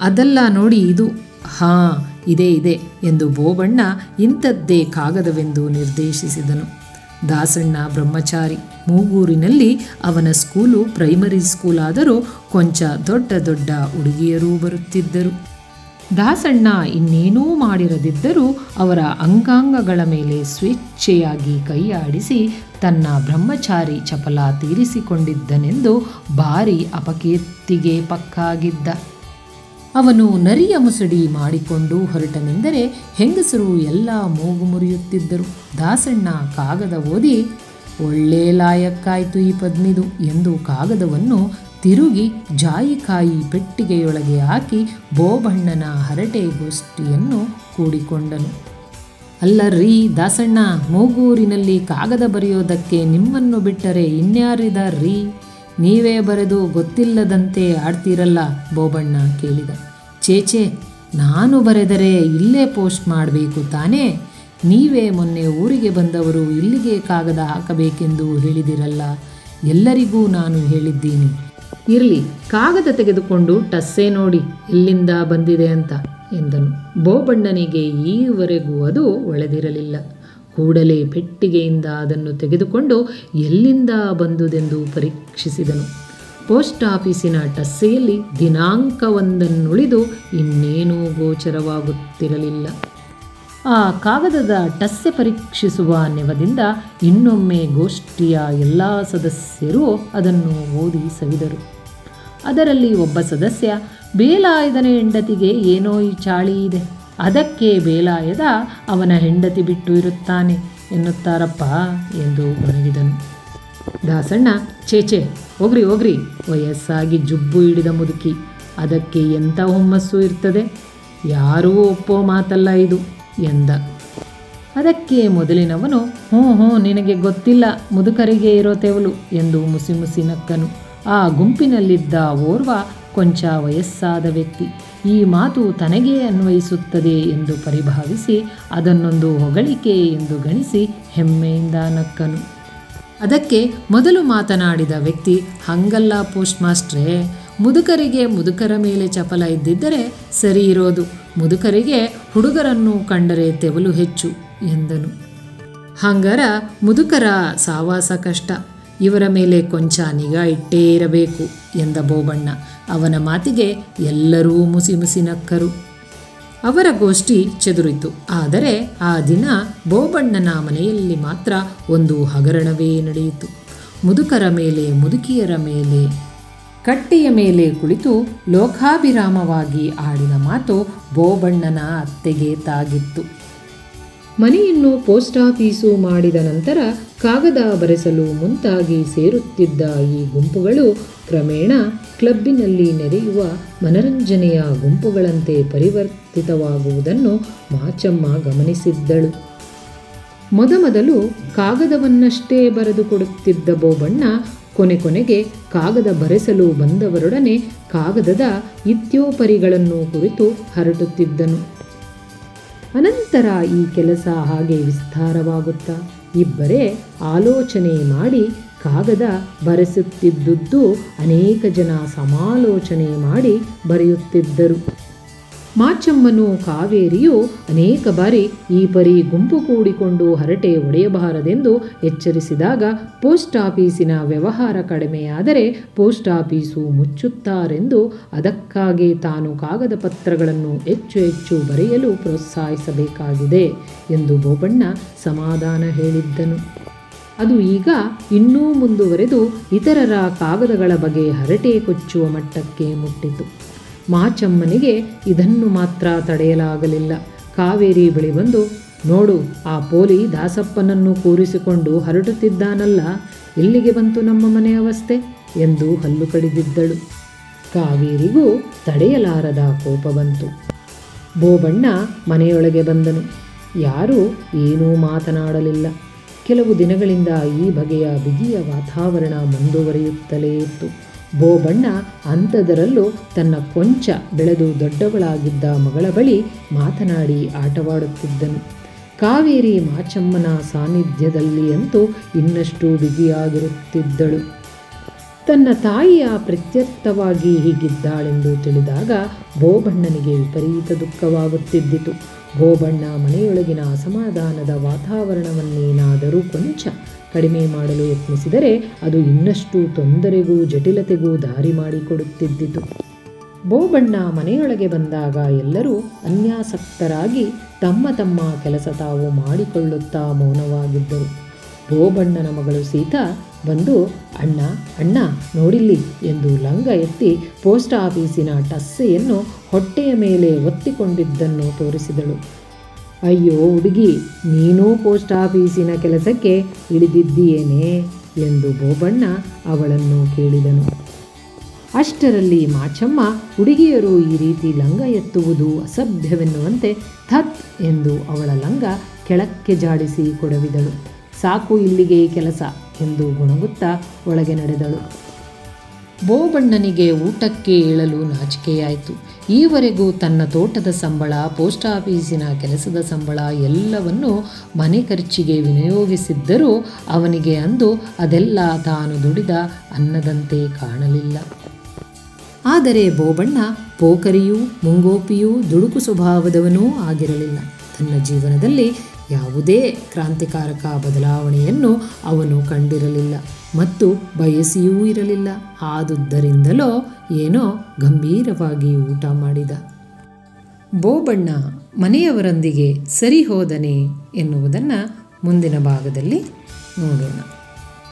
ಅದೆಲ್ಲ ನೋಡಿ ಇದು, ಹಾಂ, ಇದೇ, ಇದೆ ಎಂದು ಬೋಬಣ್ಣ ಇಂಥದ್ದೇ ಕಾಗದವೆಂದು ನಿರ್ದೇಶಿಸಿದನು. ದಾಸಣ್ಣ ಬ್ರಹ್ಮಚಾರಿ, ಮೂಗೂರಿನಲ್ಲಿ ಅವನ ಸ್ಕೂಲು ಪ್ರೈಮರಿ ಸ್ಕೂಲ್ ಆದರೂ ಕೊಂಚ ದೊಡ್ಡ ದೊಡ್ಡ ಹುಡುಗಿಯರೂ ಬರುತ್ತಿದ್ದರು. ದಾಸಣ್ಣ ಇನ್ನೇನೂ ಮಾಡಿರದಿದ್ದರೂ ಅವರ ಅಂಗಾಂಗಗಳ ಮೇಲೆ ಸ್ವೇಚ್ಛೆಯಾಗಿ ಕೈಯಾಡಿಸಿ ತನ್ನ ಬ್ರಹ್ಮಚಾರಿ ಚಪಲ ತೀರಿಸಿಕೊಂಡಿದ್ದನೆಂದು ಭಾರಿ ಅಪಕೀರ್ತಿಗೆ ಪಕ್ಕಾಗಿದ್ದ. ಅವನು ನರಿಯ ಮುಸುಡಿ ಮಾಡಿಕೊಂಡು ಹೊರಟನೆಂದರೆ ಹೆಂಗಸರು ಎಲ್ಲ ಮೂಗು ಮುರಿಯುತ್ತಿದ್ದರು. ದಾಸಣ್ಣ ಕಾಗದ ಓದಿ, ಒಳ್ಳೆ ಲಾಯಕ್ಕಾಯ್ತು ಈ ಪದ್ಮಿದು ಎಂದು ಕಾಗದವನ್ನು ತಿರುಗಿ ಜಾಯಿಕಾಯಿ ಪೆಟ್ಟಿಗೆಯೊಳಗೆ ಹಾಕಿ ಬೋಬಣ್ಣನ ಹರಟೆ ಗೋಷ್ಠಿಯನ್ನು ಕೂಡಿಕೊಂಡನು. ಅಲ್ಲರ್ರೀ ದಾಸಣ್ಣ, ಮೂಗೂರಿನಲ್ಲಿ ಕಾಗದ ಬರೆಯೋದಕ್ಕೆ ನಿಮ್ಮನ್ನು ಬಿಟ್ಟರೆ ಇನ್ಯಾರಿದಾರ್ರೀ? ನೀವೇ ಬರೆದು ಗೊತ್ತಿಲ್ಲದಂತೆ ಆಡ್ತೀರಲ್ಲ ಬೋಬಣ್ಣ ಕೇಳಿದ. ಚೇಚೆ ನಾನು ಬರೆದರೆ ಇಲ್ಲೇ ಪೋಸ್ಟ್ ಮಾಡಬೇಕು ತಾನೇ? ನೀವೇ ಮೊನ್ನೆ ಊರಿಗೆ ಬಂದವರು ಇಲ್ಲಿಗೆ ಕಾಗದ ಹಾಕಬೇಕೆಂದು ಹೇಳಿದಿರಲ್ಲ, ಎಲ್ಲರಿಗೂ ನಾನು ಹೇಳಿದ್ದೀನಿ. ಇರಲಿ, ಕಾಗದ ತೆಗೆದುಕೊಂಡು ಟಸ್ಸೇ ನೋಡಿ ಎಲ್ಲಿಂದ ಬಂದಿದೆ ಅಂತ ಎಂದನು. ಬೋಬಣ್ಣನಿಗೆ ಈವರೆಗೂ ಅದು ಒಳೆದಿರಲಿಲ್ಲ. ಕೂಡಲೇ ಪೆಟ್ಟಿಗೆಯಿಂದ ಅದನ್ನು ತೆಗೆದುಕೊಂಡು ಎಲ್ಲಿಂದ ಬಂದುದೆಂದು ಪರೀಕ್ಷಿಸಿದನು. ಪೋಸ್ಟ್ ಆಫೀಸಿನ ಟಸ್ಸೆಯಲ್ಲಿ ದಿನಾಂಕವೊಂದನ್ನುಳಿದು ಇನ್ನೇನೂ ಗೋಚರವಾಗುತ್ತಿರಲಿಲ್ಲ. ಆ ಕಾಗದದ ಟಸ್ಸೆ ಪರೀಕ್ಷಿಸುವ ನೆವದಿಂದ ಇನ್ನೊಮ್ಮೆ ಗೋಷ್ಠಿಯ ಎಲ್ಲ ಸದಸ್ಯರು ಅದನ್ನು ಓದಿ ಸವಿದರು. ಅದರಲ್ಲಿ ಒಬ್ಬ ಸದಸ್ಯ, ಬೇಲಾಯದನ ಹೆಂಡತಿಗೆ ಏನೋ ಈ ಚಾಳಿ ಇದೆ. ಅದಕ್ಕೆ ಬೇಲಾಯದ ಅವನ ಹೆಂಡತಿ ಬಿಟ್ಟು ಇರುತ್ತಾನೆ ಎನ್ನುತ್ತಾರಪ್ಪ ಎಂದು ಒಣಗಿದನು. ದಾಸಣ್ಣ ಚೇಚೆ ಹೋಗ್ರಿ ಹೋಗ್ರಿ, ವಯಸ್ಸಾಗಿ ಜುಬ್ಬು ಹಿಡಿದ ಮುದುಕಿ, ಅದಕ್ಕೆ ಎಂಥ ಹುಮ್ಮಸ್ಸು ಇರ್ತದೆ? ಯಾರೂ ಒಪ್ಪೋ ಮಾತಲ್ಲ ಇದು ಎಂದ. ಅದಕ್ಕೆ ಮೊದಲಿನವನು, ಹ್ಞೂ ಹ್ಞೂ, ನಿನಗೆ ಗೊತ್ತಿಲ್ಲ, ಮುದುಕರಿಗೆ ಇರೋ ತೆವಲು ಎಂದು ಮುಸಿ ಮುಸಿ ನಕ್ಕನು. ಆ ಗುಂಪಿನಲ್ಲಿದ್ದ ಓರ್ವ ಕೊಂಚ ವಯಸ್ಸಾದ ವ್ಯಕ್ತಿ. ಈ ಮಾತು ತನಗೇ ಅನ್ವಯಿಸುತ್ತದೆ ಎಂದು ಪರಿಭಾವಿಸಿ ಅದನ್ನೊಂದು ಹೊಗಳಿಕೆ ಎಂದು ಗಣಿಸಿ ಹೆಮ್ಮೆಯಿಂದ ನಕ್ಕನು. ಅದಕ್ಕೆ ಮೊದಲು ಮಾತನಾಡಿದ ವ್ಯಕ್ತಿ, ಹಂಗಲ್ಲ ಪೋಸ್ಟ್ ಮಾಸ್ಟ್ರೇ, ಮುದುಕರಿಗೆ ಮುದುಕರ ಮೇಲೆ ಚಪಲ ಇದ್ದಿದ್ದರೆ ಸರಿ ಇರೋದು, ಮುದುಕರಿಗೆ ಹುಡುಗರನ್ನು ಕಂಡರೆ ತೆವಲು ಹೆಚ್ಚು, ಎಂದನು. ಹಂಗರ ಮುದುಕರ ಸಾವಾಸ ಕಷ್ಟ, ಇವರ ಮೇಲೆ ಕೊಂಚ ನಿಗಾ ಇಟ್ಟೇ ಇರಬೇಕು, ಎಂದ ಬೋಬಣ್ಣ. ಅವನ ಮಾತಿಗೆ ಎಲ್ಲರೂ ಮುಸಿ ಮುಸಿ ನಕ್ಕರು. ಅವರ ಗೋಷ್ಠಿ ಚದುರಿತು. ಆದರೆ ಆ ದಿನ ಬೋಬಣ್ಣನ ಮನೆಯಲ್ಲಿ ಮಾತ್ರ ಒಂದು ಹಗರಣವೇ ನಡೆಯಿತು. ಮುದುಕರ ಮೇಲೆ, ಮುದುಕಿಯರ ಮೇಲೆ, ಕಟ್ಟೆಯ ಮೇಲೆ ಕುಳಿತು ಲೋಕಾಭಿರಾಮವಾಗಿ ಆಡಿದ ಮಾತು ಬೋಬಣ್ಣನ ಅತ್ತೆಗೆ ತಾಗಿತ್ತು. ಮನೆಯನ್ನು ಪೋಸ್ಟ್ ಆಫೀಸು ಮಾಡಿದ ನಂತರ ಕಾಗದ ಬರೆಸಲು ಮುಂತಾಗಿ ಸೇರುತ್ತಿದ್ದ ಈ ಗುಂಪುಗಳು ಕ್ರಮೇಣ ಕ್ಲಬ್ಬಿನಲ್ಲಿ ನೆರೆಯುವ ಮನರಂಜನೆಯ ಗುಂಪುಗಳಂತೆ ಪರಿವರ್ತಿತವಾಗುವುದನ್ನು ಮಾಚಮ್ಮ ಗಮನಿಸಿದ್ದಳು. ಮೊದಮೊದಲು ಕಾಗದವನ್ನಷ್ಟೇ ಬರೆದು ಕೊಡುತ್ತಿದ್ದ ಬೋಬಣ್ಣ ಕೊನೆ ಕೊನೆಗೆ ಕಾಗದ ಬರೆಸಲು ಬಂದವರೊಡನೆ ಕಾಗದದ ಇತ್ಯೋಪರಿಗಳನ್ನು ಕುರಿತು ಹರಟುತ್ತಿದ್ದನು. ಅನಂತರ ಈ ಕೆಲಸ ಹಾಗೆ ವಿಸ್ತಾರವಾಗುತ್ತಾ ಇಬ್ಬರೇ ಆಲೋಚನೆ ಮಾಡಿ ಕಾಗದ ಬರೆಸುತ್ತಿದ್ದುದು ಅನೇಕ ಜನ ಸಮಾಲೋಚನೆ ಮಾಡಿ ಬರೆಯುತ್ತಿದ್ದರು. ಮಾಚಮ್ಮನು ಕಾವೇರಿಯು ಅನೇಕ ಬಾರಿ ಈ ಪರಿ ಗುಂಪು ಕೂಡಿಕೊಂಡು ಹರಟೆ ಒಡೆಯಬಾರದೆಂದು ಎಚ್ಚರಿಸಿದಾಗ ಪೋಸ್ಟ್ ಆಫೀಸಿನ ವ್ಯವಹಾರ ಕಡಿಮೆಯಾದರೆ ಪೋಸ್ಟ್ ಆಫೀಸು ಮುಚ್ಚುತ್ತಾರೆಂದು ಅದಕ್ಕಾಗಿ ತಾನು ಕಾಗದ ಪತ್ರಗಳನ್ನು ಹೆಚ್ಚು ಹೆಚ್ಚು ಬರೆಯಲು ಪ್ರೋತ್ಸಾಹಿಸಬೇಕಾಗಿದೆ ಎಂದು ಬೋಬಣ್ಣ ಸಮಾಧಾನ ಹೇಳಿದ್ದನು. ಅದು ಈಗ ಇನ್ನೂ ಮುಂದುವರೆದು ಇತರರ ಕಾಗದಗಳ ಬಗೆ ಹರಟೆ ಕೊಚ್ಚುವ ಮಟ್ಟಕ್ಕೆ ಮುಟ್ಟಿತು. ಮಾಚಮ್ಮನಿಗೆ ಇದನ್ನು ಮಾತ್ರ ತಡೆಯಲಾಗಲಿಲ್ಲ. ಕಾವೇರಿ ಬಳಿ ಬಂದು, ನೋಡು, ಆ ಪೋಲಿ ದಾಸಪ್ಪನನ್ನು ಕೂರಿಸಿಕೊಂಡು ಹರಡುತ್ತಿದ್ದಾನಲ್ಲ ಇಲ್ಲಿಗೆ ಬಂತು ನಮ್ಮ ಮನೆ ಅವಸ್ಥೆ ಎಂದು ಹಲ್ಲು ಕಡಿದಿದ್ದಳು. ಕಾವೇರಿಗೂ ತಡೆಯಲಾರದ ಕೋಪ ಬಂತು. ಬೋಬಣ್ಣ ಮನೆಯೊಳಗೆ ಬಂದನು. ಯಾರೂ ಏನೂ ಮಾತನಾಡಲಿಲ್ಲ. ಕೆಲವು ದಿನಗಳಿಂದ ಈ ಬಗೆಯ ಬಿಗಿಯ ವಾತಾವರಣ ಮುಂದುವರಿಯುತ್ತಲೇ ಇತ್ತು. ಬೋಬಣ್ಣ ಅಂಥದರಲ್ಲೂ ತನ್ನ ಕೊಂಚ ಬೆಳೆದು ದೊಡ್ಡವಳಾಗಿದ್ದ ಮಗಳ ಬಳಿ ಮಾತನಾಡಿ ಆಟವಾಡುತ್ತಿದ್ದನು. ಕಾವೇರಿ ಮಾಚಮ್ಮನ ಸಾನ್ನಿಧ್ಯದಲ್ಲಿ ಅಂತೂ ಇನ್ನಷ್ಟು ಬಿಗಿಯಾಗಿರುತ್ತಿದ್ದಳು. ತನ್ನ ತಾಯಿಯ ಪ್ರತ್ಯರ್ಥವಾಗಿ ಹೀಗಿದ್ದಾಳೆಂದು ತಿಳಿದಾಗ ಬೋಬಣ್ಣನಿಗೆ ವಿಪರೀತ ದುಃಖವಾಗುತ್ತಿದ್ದಿತು. ಬೋಬಣ್ಣ ಮನೆಯೊಳಗಿನ ಅಸಮಾಧಾನದ ವಾತಾವರಣವನ್ನೇನಾದರೂ ಕೊಂಚ ಕಡಿಮೆ ಮಾಡಲು ಯತ್ನಿಸಿದರೆ ಅದು ಇನ್ನಷ್ಟು ತೊಂದರೆಗೂ ಜಟಿಲತೆಗೂ ದಾರಿ ಮಾಡಿಕೊಡುತ್ತಿದ್ದಿತು. ಬೋಬಣ್ಣ ಮನೆಯೊಳಗೆ ಬಂದಾಗ ಎಲ್ಲರೂ ಅನ್ಯಾಸಕ್ತರಾಗಿ ತಮ್ಮ ತಮ್ಮ ಕೆಲಸ ತಾವು ಮಾಡಿಕೊಳ್ಳುತ್ತಾ ಮೌನವಾಗಿದ್ದರು. ಬೋಬಣ್ಣನ ಮಗಳು ಸೀತಾ ಬಂದು, ಅಣ್ಣ ಅಣ್ಣ, ನೋಡಿಲ್ಲಿ, ಎಂದು ಲಂಗ ಎತ್ತಿ ಪೋಸ್ಟ್ ಆಫೀಸಿನ ಟಸ್ಸೆಯನ್ನು ಹೊಟ್ಟೆಯ ಮೇಲೆ ಒತ್ತಿಕೊಂಡಿದ್ದನ್ನು ತೋರಿಸಿದಳು. ಅಯ್ಯೋ ಹುಡುಗಿ, ನೀನೂ ಪೋಸ್ಟ್ ಆಫೀಸಿನ ಕೆಲಸಕ್ಕೆ ಇಳಿದಿದ್ದೀಯೇನೆ ಎಂದು ಬೋಬಣ್ಣ ಅವಳನ್ನು ಕೇಳಿದನು. ಅಷ್ಟರಲ್ಲಿ ಮಾಚಮ್ಮ, ಹುಡುಗಿಯರು ಈ ರೀತಿ ಲಂಗ ಎತ್ತುವುದು ಅಸಭ್ಯವೆನ್ನುವಂತೆ ಥತ್ ಎಂದು ಅವಳ ಲಂಗ ಕೆಳಕ್ಕೆ ಜಾಡಿಸಿ ಕೊಡವಿದಳು. ಸಾಕು ಇಲ್ಲಿಗೆ ಕೆಲಸ ಎಂದು ಗುಣಗುತ್ತಾ ಒಳಗೆ ನಡೆದಳು. ಬೋಬಣ್ಣನಿಗೆ ಊಟಕ್ಕೆ ಏಳಲು ನಾಚಿಕೆಯಾಯಿತು. ಈವರೆಗೂ ತನ್ನ ತೋಟದ ಸಂಬಳ, ಪೋಸ್ಟ್ ಆಫೀಸಿನ ಕೆಲಸದ ಸಂಬಳ ಎಲ್ಲವನ್ನೂ ಮನೆ ಖರ್ಚಿಗೆ ವಿನಿಯೋಗಿಸಿದ್ದರೂ ಅವನಿಗೆ ಅಂದು ಅದೆಲ್ಲ ತಾನು ದುಡಿದ ಅನ್ನದಂತೆ ಕಾಣಲಿಲ್ಲ. ಆದರೆ ಬೋಬಣ್ಣ ಪೋಕರಿಯೂ ಮುಂಗೋಪಿಯೂ, ದುಡುಕು ಸ್ವಭಾವದವನೂ ಆಗಿರಲಿಲ್ಲ. ತನ್ನ ಜೀವನದಲ್ಲಿ ಯಾವುದೇ ಕ್ರಾಂತಿಕಾರಕ ಬದಲಾವಣೆಯನ್ನು ಅವನು ಕಂಡಿರಲಿಲ್ಲ ಮತ್ತು ಬಯಸಿಯೂ ಇರಲಿಲ್ಲ. ಆದುದ್ದರಿಂದಲೋ ಏನೋ ಗಂಭೀರವಾಗಿ ಊಟ ಮಾಡಿದ. ಬೋಬಣ್ಣ ಮನೆಯವರೊಂದಿಗೆ ಸರಿ ಹೋದನೆ ಎನ್ನುವುದನ್ನು ಮುಂದಿನ ಭಾಗದಲ್ಲಿ ನೋಡೋಣ.